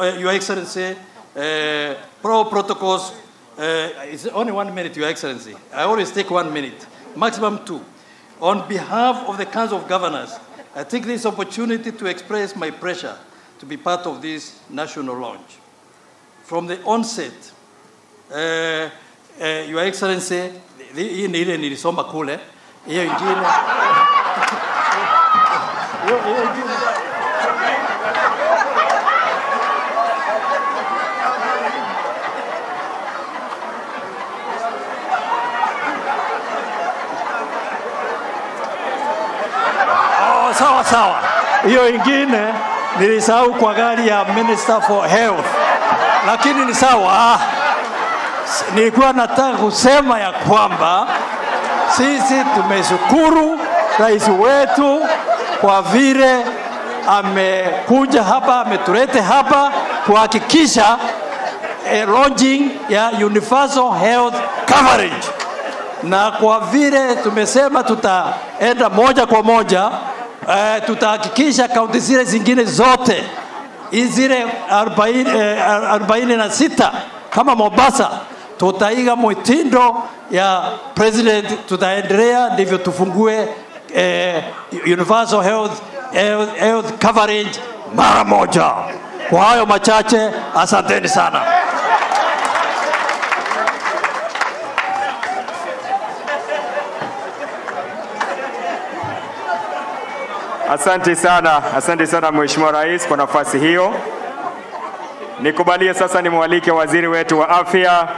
uh, Your Excellency, uh, pro protocols. Uh, it's only one minute, Your Excellency. I always take one minute, maximum two. On behalf of the Council of Governors, I take this opportunity to express my pressure to be part of this national launch. From the onset, uh, uh, Your Excellency, hii ni ile nilisoma kule, hiyo ingine Oh, sawa sawa. Hiyo ingine nilisahau kwa gari ya Minister for Health, lakini ni sawa. Nilikuwa nataka kusema ya kwamba sisi tumeshukuru rais wetu kwa vile amekuja hapa, ametulete hapa kuhakikisha eh, launching ya universal health coverage na kwa vile tumesema tutaenda moja kwa moja eh, tutahakikisha kaunti zile zingine zote zile 40 eh, 46 kama Mombasa tutaiga mwitindo ya president, tutaendelea ndivyo tufungue eh, universal health, health, health coverage mara moja. Kwa hayo machache, asanteni sana. Asante sana, asante sana Mheshimiwa Rais kwa nafasi hiyo. Nikubalie sasa nimwalike waziri wetu wa afya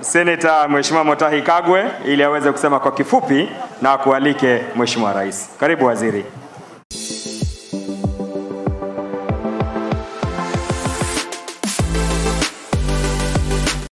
Seneta Mheshimiwa Motahi Kagwe ili aweze kusema kwa kifupi na akualike Mheshimiwa Rais. Karibu waziri.